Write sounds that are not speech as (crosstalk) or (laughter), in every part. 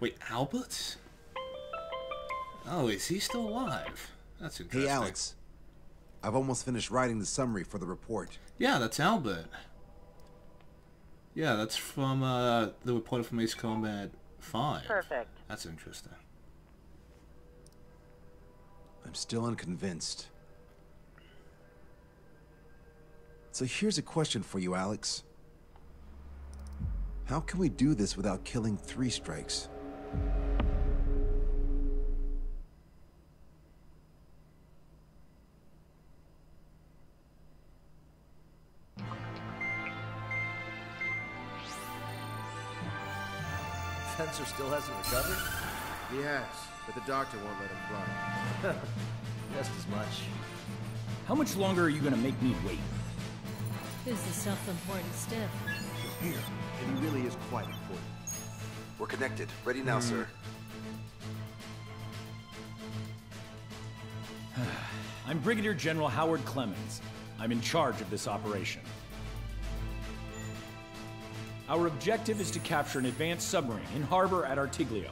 Wait, Albert? Oh, is he still alive? That's interesting. Hey, Alex. I've almost finished writing the summary for the report. Yeah, that's Albert. Yeah, that's from uh, the reporter from Ace Combat 5. Perfect. That's interesting. I'm still unconvinced. So here's a question for you, Alex. How can we do this without killing three strikes? Fencer still hasn't recovered? He has, but the doctor won't let him fly. (laughs) Just as much. How much longer are you gonna make me wait? Who's the self-important stiff? Here, and he really is quite important. We're connected. Ready now, sir. (sighs) I'm Brigadier General Howard Clemens. I'm in charge of this operation. Our objective is to capture an advanced submarine in harbor at Artiglio.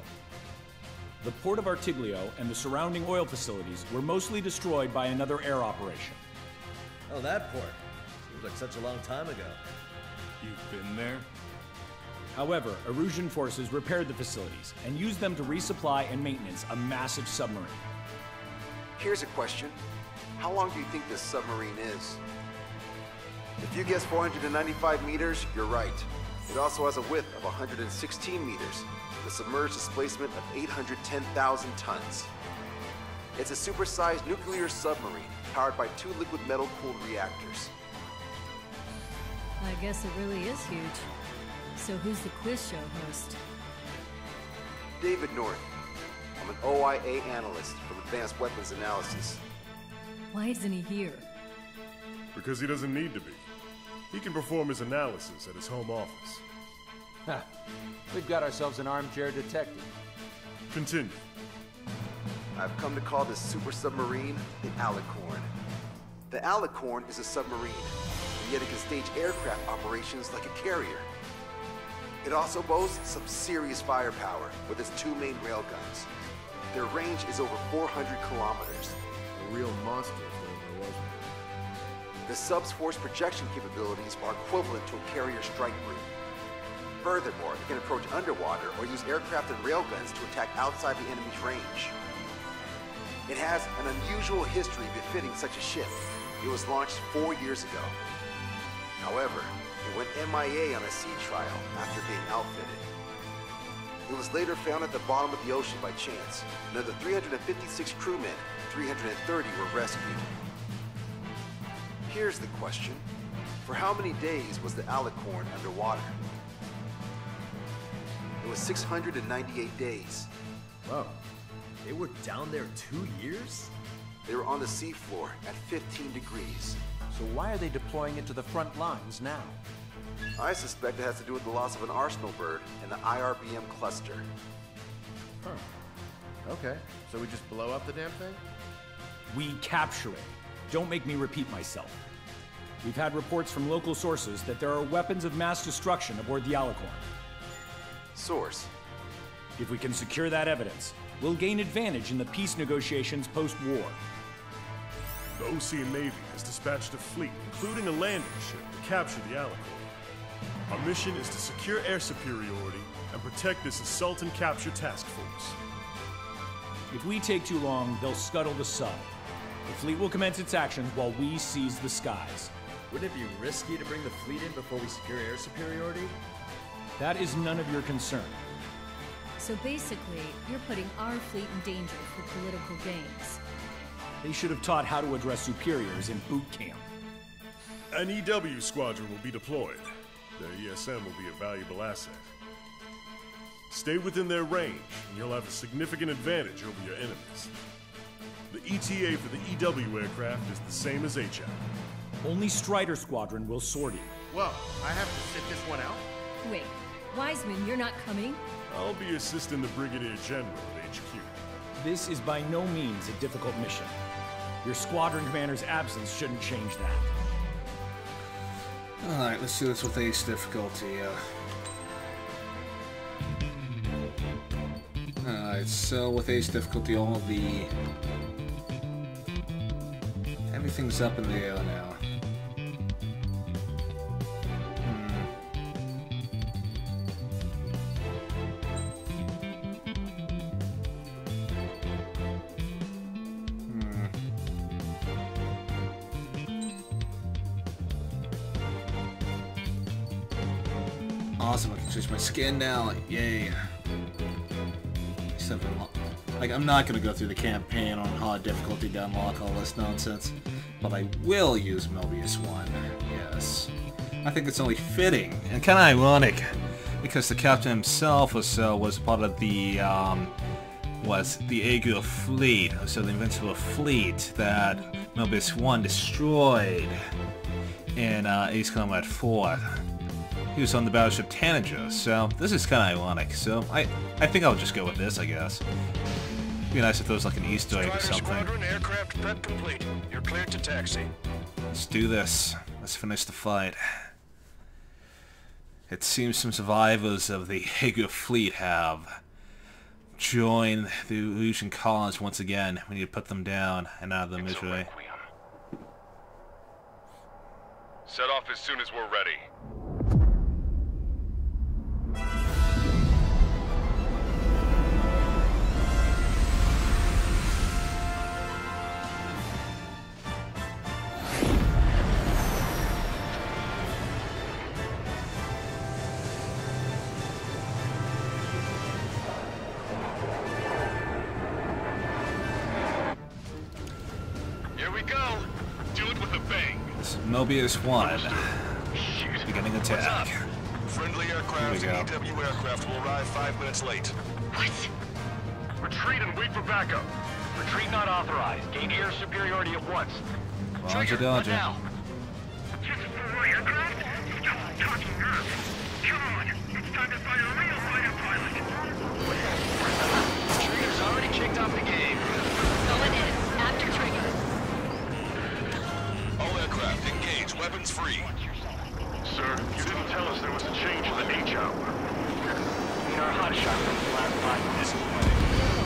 The port of Artiglio and the surrounding oil facilities were mostly destroyed by another air operation. Oh, that port. Seems like such a long time ago. You've been there? However, Erusian forces repaired the facilities and used them to resupply and maintenance a massive submarine. Here's a question. How long do you think this submarine is? If you guess 495 meters, you're right. It also has a width of 116 meters, with a submerged displacement of 810,000 tons. It's a supersized nuclear submarine powered by two liquid metal cooled reactors. I guess it really is huge. So who's the quiz show host? David North. I'm an OIA analyst from Advanced Weapons Analysis. Why isn't he here? Because he doesn't need to be. He can perform his analysis at his home office. Ha. We've got ourselves an armchair detective. Continue. I've come to call this super submarine the Alicorn. The Alicorn is a submarine, and yet it can stage aircraft operations like a carrier. It also boasts some serious firepower with its two main railguns. Their range is over 400 kilometers. A real monster if there was. The sub's force projection capabilities are equivalent to a carrier strike group. Furthermore, it can approach underwater or use aircraft and railguns to attack outside the enemy's range. It has an unusual history befitting such a ship. It was launched four years ago. However, it went MIA on a sea trial after being outfitted. It was later found at the bottom of the ocean by chance, and of the 356 crewmen, 330 were rescued. Here's the question. For how many days was the Alicorn underwater? It was 698 days. Whoa. They were down there two years? They were on the seafloor at 15 degrees. So why are they deploying it to the front lines now? I suspect it has to do with the loss of an arsenal bird in the IRBM cluster. Huh. Okay, so we just blow up the damn thing? We capture it. Don't make me repeat myself. We've had reports from local sources that there are weapons of mass destruction aboard the Alicorn. Source. If we can secure that evidence, we'll gain advantage in the peace negotiations post-war. The Osean Navy has dispatched a fleet, including a landing ship, to capture the Alicorn. Our mission is to secure air superiority and protect this assault and capture task force. If we take too long, they'll scuttle the sub. The fleet will commence its actions while we seize the skies. Wouldn't it be risky to bring the fleet in before we secure air superiority? That is none of your concern. So basically, you're putting our fleet in danger for political gains. They should have taught how to address superiors in boot camp. An EW squadron will be deployed. Their ESM will be a valuable asset. Stay within their range, and you'll have a significant advantage over your enemies. The ETA for the EW aircraft is the same as HAP. Only Strider Squadron will sortie. Well, I have to sit this one out? Wait, Wiseman, you're not coming? I'll be assisting the Brigadier General at HQ. This is by no means a difficult mission. Your squadron commander's absence shouldn't change that. Alright, let's do this with ace difficulty. Uh, Alright, so with ace difficulty, all the... Everything's up in the air now. My skin now. Yay. Seven. Like, I'm not gonna go through the campaign on hard difficulty to unlock all this nonsense, but I will use Mobius 1. Yes. I think it's only fitting and kind of ironic because the captain himself was uh, was part of the um, was the Aegir fleet, so the Invincible fleet that Mobius 1 destroyed in uh, Ace Combat 4. He was on the battleship Tanager, so this is kind of ironic. So I, I think I'll just go with this, I guess. Be nice if there was like an Easter egg or something. Squadron aircraft prep complete. You're cleared to taxi. Let's do this. Let's finish the fight. It seems some survivors of the Aegir fleet have joined the Erusian cause once again. We need to put them down and out of the misery. Set off as soon as we're ready. Mobius 1. Shoot. Beginning What's attack. Friendly aircraft and EW aircraft will arrive five minutes late. What? Retreat and wait for backup. Retreat not authorized. Gain air superiority at once. Roger, What Dodger. now? Engage. Free. Sir, you didn't tell us there was a change in the H hour. We are hot shot the last five minutes.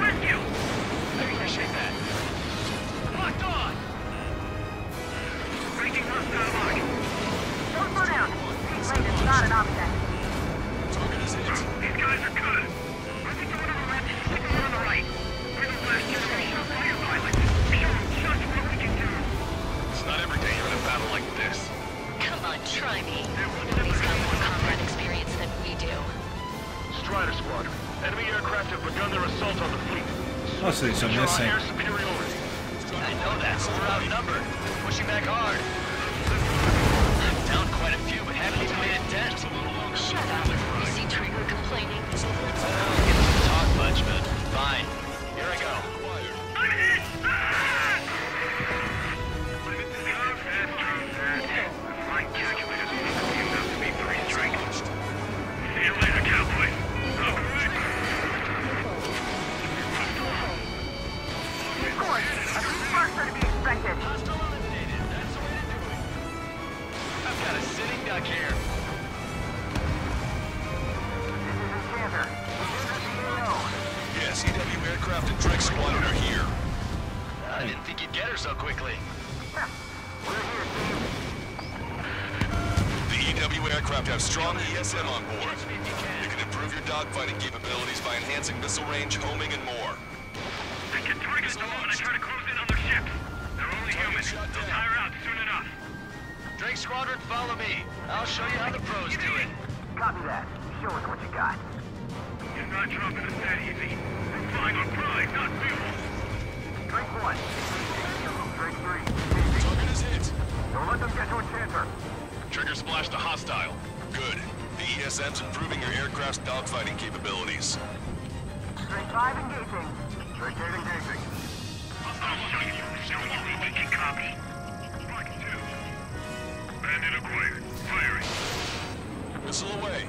follow me. I'll show you how the pros do it. Copy that. Show us what you got. You're not dropping us that easy. We're flying on pride, not fuel. Drake 1. Drake 3. Target is hit. Don't let them get to a Enchanter. Trigger splashed a hostile. Good. The ESM's improving your aircraft's dogfighting capabilities. Drake 5 engaging. Drake 8 engaging. I'll show you. Show you we can copy. Mark 2. Bandit acquired. Firing. Missile away.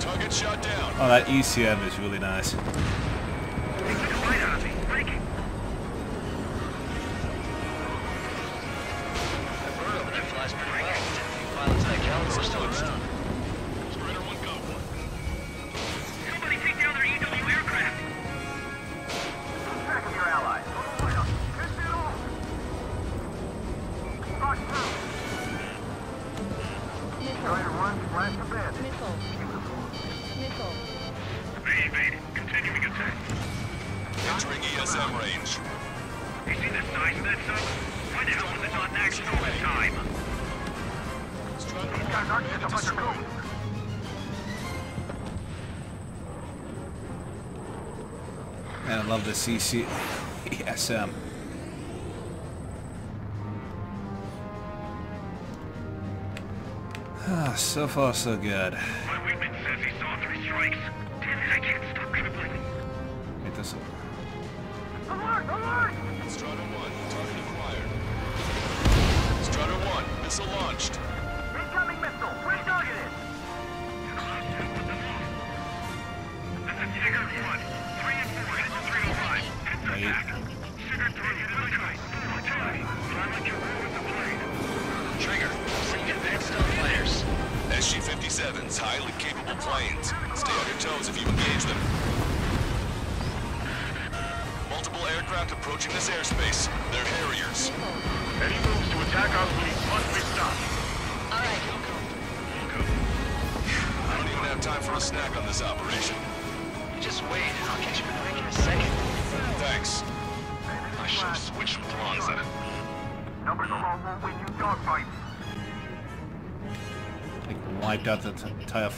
Target shot down. Oh, that ECM is really nice. Entering ESM range. You see the size of that sub? Why the hell was it not in action all the time? These guys aren't just a bunch of goons. Man, I love the CC ESM. Ah, (sighs) so far so good. Missile launched. Incoming missile, retargeted! This is Sigurd 1.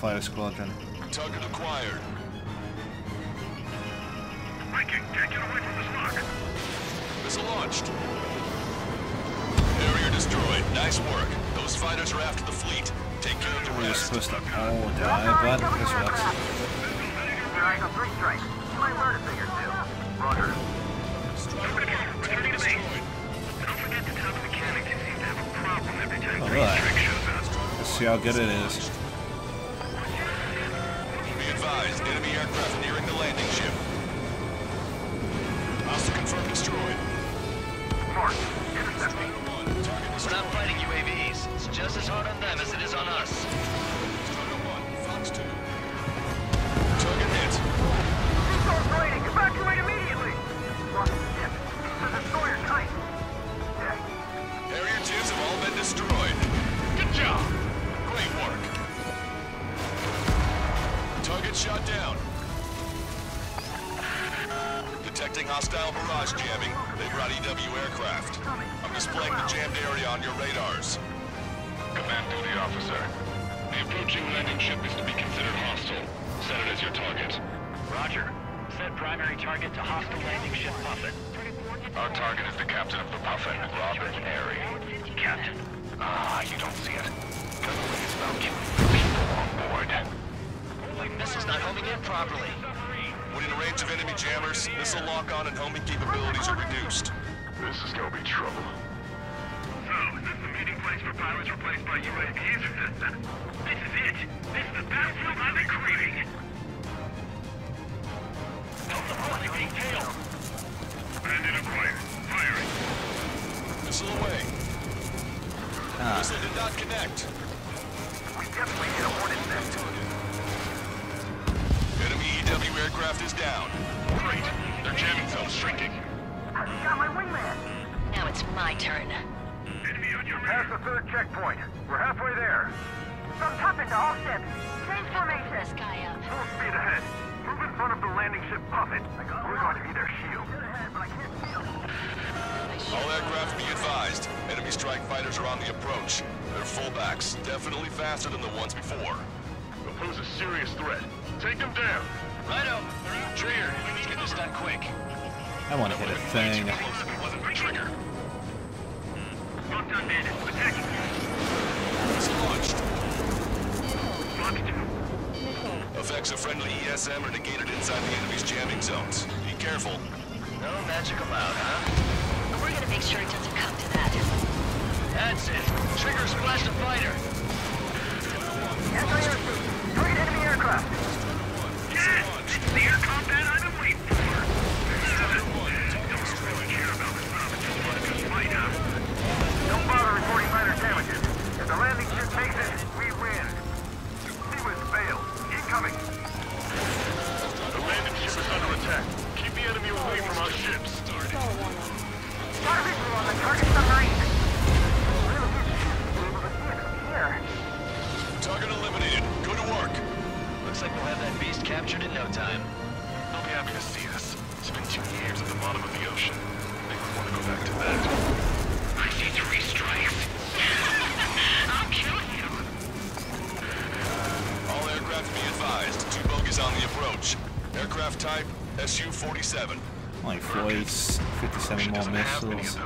Entire fighter squadron. Target acquired. Viking, can't get away from this lock. Missile launched. Harrier destroyed. Nice work. Those fighters are after the fleet. Take care of the We were rest. supposed to all die, but this works. Alright, a three strike. You might learn a thing or two. Roger. Returning to base. Don't forget to tell the mechanics you seem to have a problem every time Green shows up. Let's see how good it is. Approaching landing ship is to be considered hostile. Set it as your target. Roger. Set primary target to hostile landing ship Puffin. Our target is the captain of the Puffin, Robin Airy. Captain. Ah, you don't see it. Gunnery is about killing people on board. Missile's not homing in properly. When in range of enemy jammers, missile lock-on and homing capabilities are reduced. This is gonna be trouble. Pilots replaced by UAVs? (laughs) this is it. This is the battlefield I've been craving. Help the Puffin detail. Bandit acquired. Firing. Missile away. Ah, Missile did not connect. We definitely hit a hornet's nest. Enemy EW aircraft is down. Great. Their jamming zone's shrinking. You got my wingman. Now it's my turn. Past the third checkpoint. We're halfway there. From top into all ships. Change formation. Sky. Full speed ahead. Move in front of the landing ship Puffin. We're going to be their shield. All aircraft be advised. Enemy strike fighters are on the approach. They're fullbacks, definitely faster than the ones before. They pose a serious threat. Take them down. Righto. Trier, let's get this done quick. I want to hit a thing. Trigger. Effects of friendly ESM are negated inside the enemy's jamming zones. Be careful. No magic allowed, huh? We're gonna make sure it doesn't come to that. That's it. Trigger splash the fighter. SIR, target enemy aircraft. so.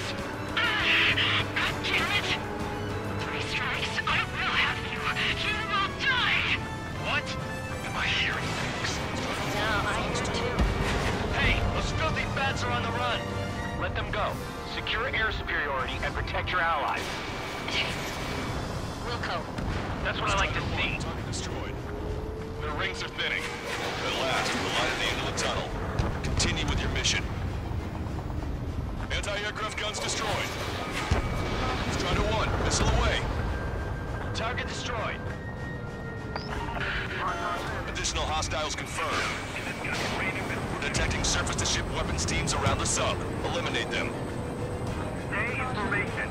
secure air superiority and protect your allies. Wilco. That's what I like to see. Target destroyed. Their rings are thinning. At last, we're light at the end of the tunnel. Continue with your mission. Anti-aircraft guns destroyed. Strider 1, missile away. Target destroyed. Additional hostiles confirmed. We're detecting surface-to-ship weapons teams around the sub. Eliminate them formation.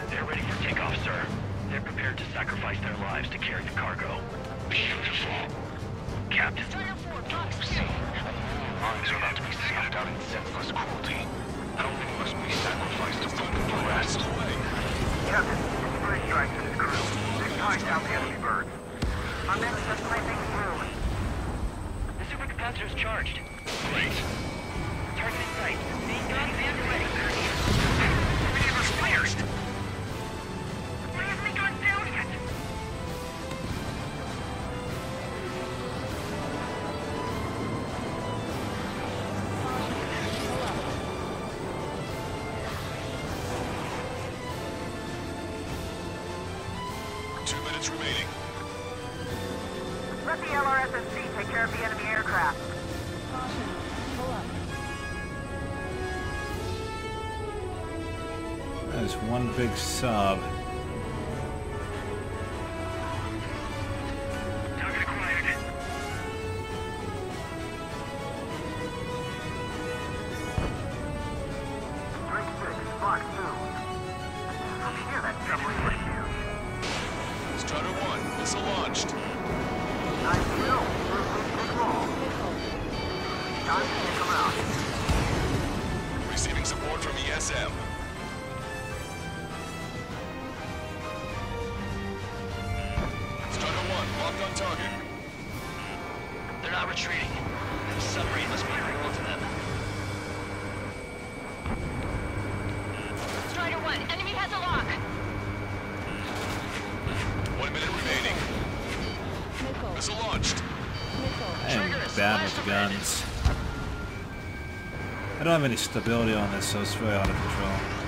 Minutes remaining. Let the LRSSG take care of the enemy aircraft. That is one big sub. Strider 1, locked on target. They're not retreating. The submarine must be equal to them. Strider 1, enemy has a lock. One minute remaining. Missile launched. I am bad with guns. I don't have any stability on this, so it's really out of control.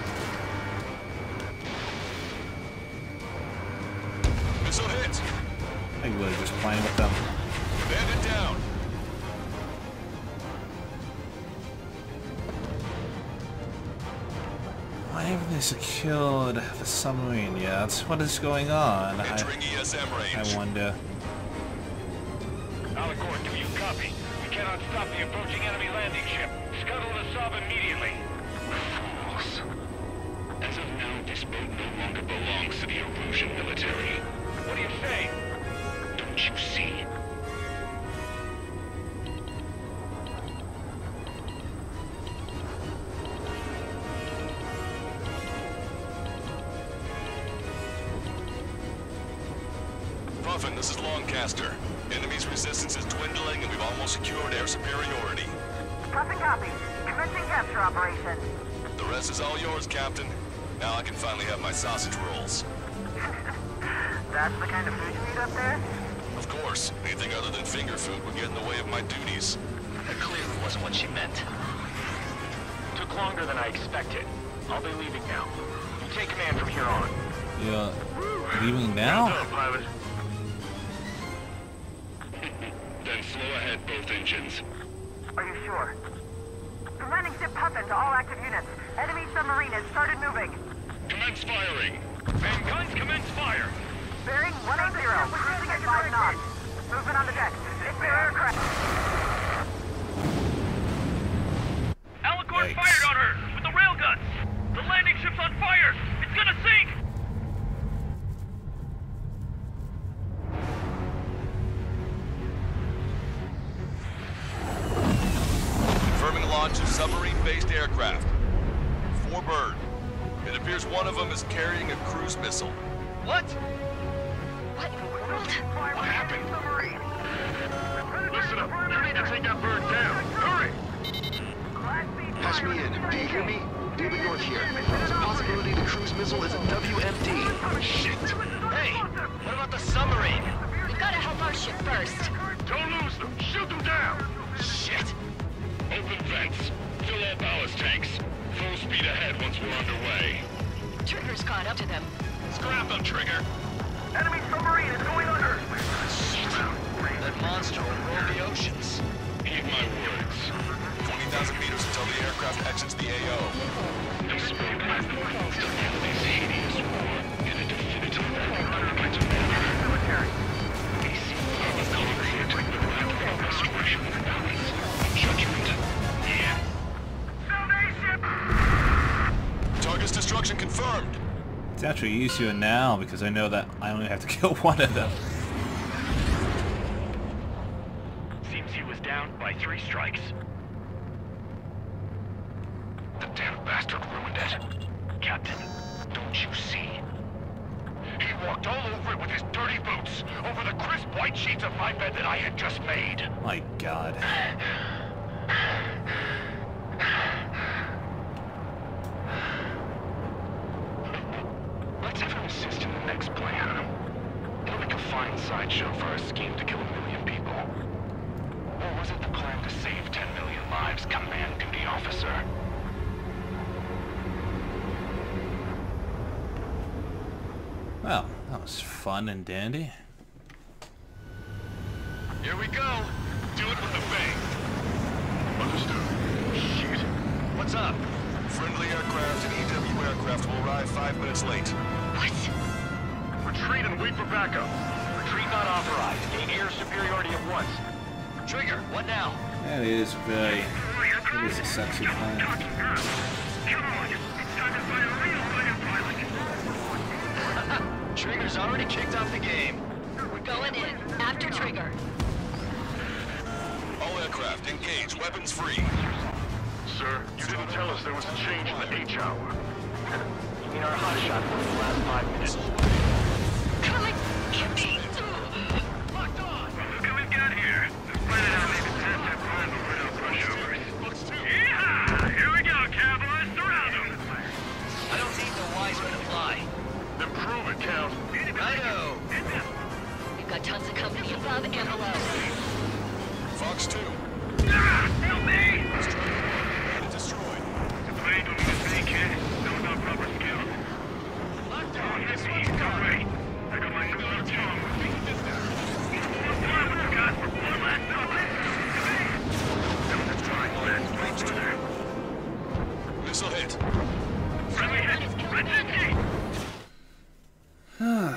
They secured the submarine yet? What is going on? I, ESM range. I wonder. Alicorn, do you copy? We cannot stop the approaching enemy landing ship. Scuttle the sub immediately. Fools. As of now, this boat no longer belongs to the Erusian military. What do you say? Don't you see? This is Longcaster. Enemy's resistance is dwindling and we've almost secured air superiority. Copy, copy. Commencing capture operation. The rest is all yours, Captain. Now I can finally have my sausage rolls. (laughs) That's the kind of food you eat up there? Of course, anything other than finger food would get in the way of my duties. That clearly wasn't what she meant. Took longer than I expected. I'll be leaving now. You take command from here on. You're leaving now? Both engines. Are you sure? The landing ship Puffin to all active units. Enemy submarine has started moving. Commence firing. And guns commence fire. Bearing 180, cruising at 5 knots. Movement on the deck. It's their aircraft. Alicorn fired on her with the railguns. The landing ship's on fire. It's gonna What? What in the world? What happened? Listen up. You need to take that bird down. Hurry! Patch me in. Do you hear me? David North here. There's a possibility the cruise missile is a WMD. Shit! Hey, what about the submarine? We've got to help our ship first. Don't lose them. Shoot them down. Shit. Open vents. Fill all ballast tanks. Full speed ahead once we're underway. Trigger's caught up to them. Grab them, Trigger. Enemy submarine is going under. Shit. That monster will the oceans. Eat my words. 20,000 meters until the aircraft exits the AO. No spoke to this hideous war in a definitive manner. We see of It's actually easier now because I know that I only have to (laughs) kill one of them. Seems he was down by three strikes. The damn bastard ruined it. Captain, Don't you see? He walked all over it with his dirty boots, over the crisp white sheets of my bed that I had just made. My god. (sighs) Let's have him assist in the next plan. It'll make a fine sideshow for our scheme to kill a million people. Or was it the plan to save 10 million lives, command duty officer? Well, that was fun and dandy. In. Trigger. All aircraft, engage. Weapons free. Sir, you didn't tell us there was a change in the H hour. You mean our hotshot for the last five minutes? Coming! Locked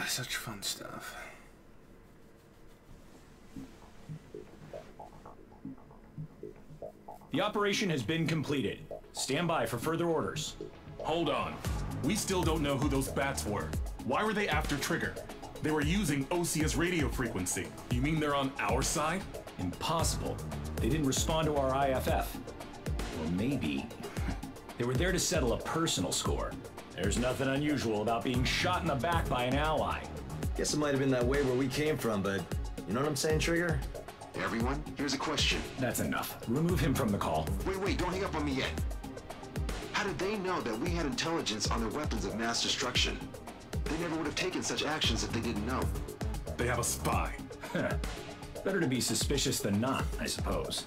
(sighs) such fun stuff. The operation has been completed. Stand by for further orders. Hold on. We still don't know who those bats were. Why were they after Trigger? They were using OCS radio frequency. You mean they're on our side? Impossible. They didn't respond to our IFF. Or maybe (laughs) they were there to settle a personal score. There's nothing unusual about being shot in the back by an ally. Guess it might have been that way where we came from, but you know what I'm saying, Trigger? Everyone, here's a question. That's enough. Remove him from the call. Wait, wait, don't hang up on me yet. How did they know that we had intelligence on their weapons of mass destruction? They never would have taken such actions if they didn't know. They have a spy. Better to be suspicious than not, I suppose.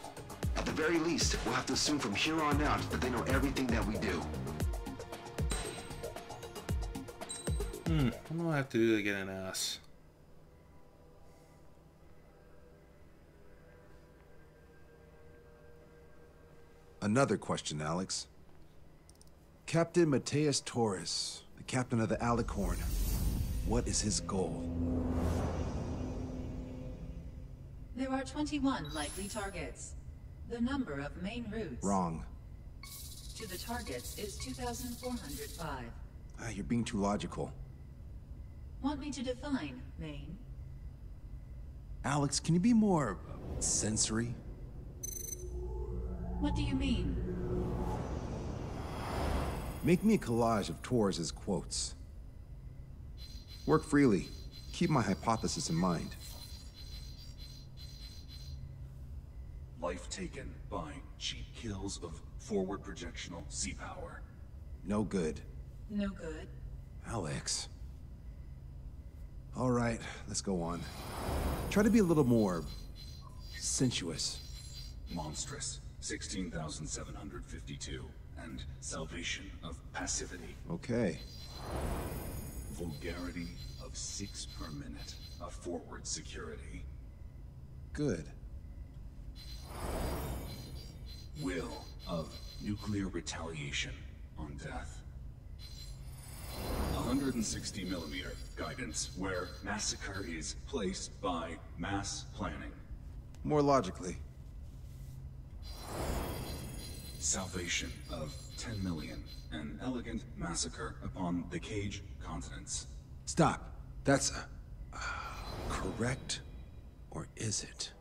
At the very least, we'll have to assume from here on out that they know everything that we do. Hmm, what do I have to do to get an ass? Another question, Alex. Captain Matias Torres, the captain of the Alicorn. What is his goal? There are 21 likely targets. The number of main routes Wrong. to the targets is 2,405. Ah, you're being too logical. Want me to define main? Alex, can you be more sensory? What do you mean? Make me a collage of Torres's quotes. Work freely. Keep my hypothesis in mind. Life taken by cheap kills of forward projectional sea power. No good. No good. Alex. All right, let's go on. Try to be a little more sensuous. Monstrous, 16,752. And salvation of passivity. Okay. Vulgarity of six per minute a forward security. Good. Will of nuclear retaliation on death. 160 millimeter guidance where massacre is placed by mass planning. More logically. salvation of 10 million, an elegant massacre upon the Cage continents. Stop. That's uh, correct, or is it?